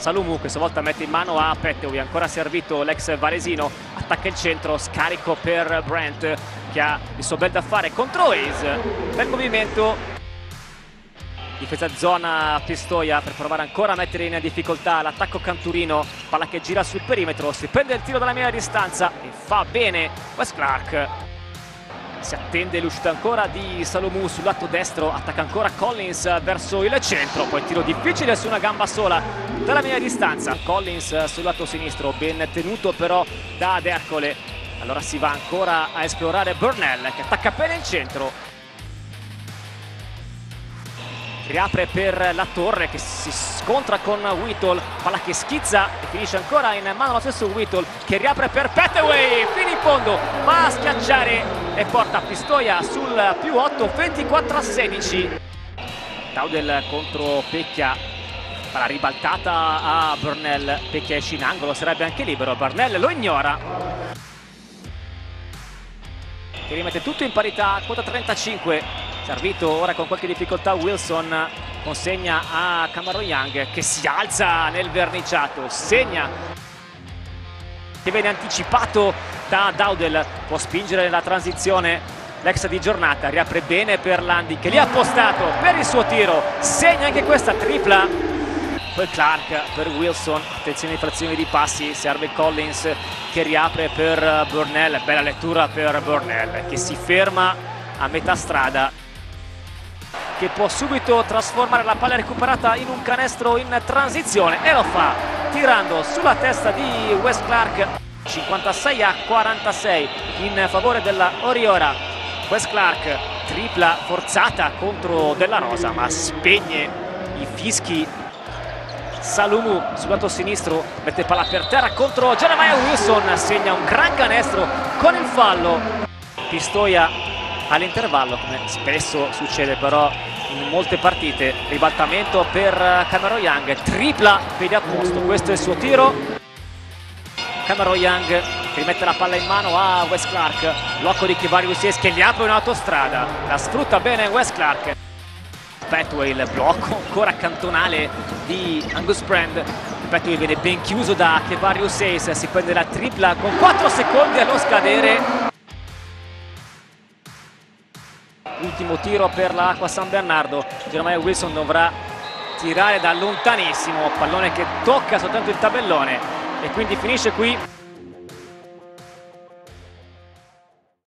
Salumu questa volta mette in mano a Pettewi, ancora servito l'ex Varesino, attacca il centro, scarico per Brent che ha il suo bel da fare contro Ace, bel movimento, difesa zona Pistoia per provare ancora a mettere in difficoltà l'attacco Canturino, palla che gira sul perimetro, si prende il tiro dalla media distanza e fa bene Wes Clark si attende l'uscita ancora di Salomù sul lato destro attacca ancora Collins verso il centro poi tiro difficile su una gamba sola dalla media distanza. Collins sul lato sinistro ben tenuto però da Dercole allora si va ancora a esplorare Burnell che attacca bene il centro riapre per la torre che si scontra con Whittle palla che schizza e finisce ancora in mano allo stesso Whittle che riapre per Petaway fino in fondo va a schiacciare e porta Pistoia sul più 8 24 a 16 Daudel contro Pecchia palla ribaltata a Burnell Pecchia esce in angolo sarebbe anche libero Burnell lo ignora. Che rimette tutto in parità quota 35 servito ora con qualche difficoltà. Wilson consegna a Camaro Young che si alza nel verniciato segna. Che viene anticipato da Daudel può spingere la transizione l'ex di giornata riapre bene per Landi che li ha appostato per il suo tiro segna anche questa tripla. Poi Clark per Wilson attenzione frazioni di passi serve Collins che riapre per Burnell bella lettura per Burnell che si ferma a metà strada che può subito trasformare la palla recuperata in un canestro in transizione e lo fa tirando sulla testa di Wes Clark. 56 a 46 in favore della Oriora Wes Clark tripla forzata contro Della Rosa ma spegne i fischi. Salumu sul lato sinistro mette palla per terra contro Jeremiah Wilson segna un gran canestro con il fallo. Pistoia all'intervallo come spesso succede però in molte partite. Ribaltamento per Camero Young tripla piede a posto. Questo è il suo tiro. Camero Young rimette la palla in mano a Wes Clark. Blocco di Kivarius che gli apre un'autostrada. La sfrutta bene Wes Clark. Petway il blocco ancora cantonale di Angus Brand. Petway viene ben chiuso da Kevarius Ace si prende la tripla con 4 secondi allo scadere ultimo tiro per l'Acqua San Bernardo. Jeremiah Wilson dovrà tirare da lontanissimo pallone che tocca soltanto il tabellone. E quindi finisce qui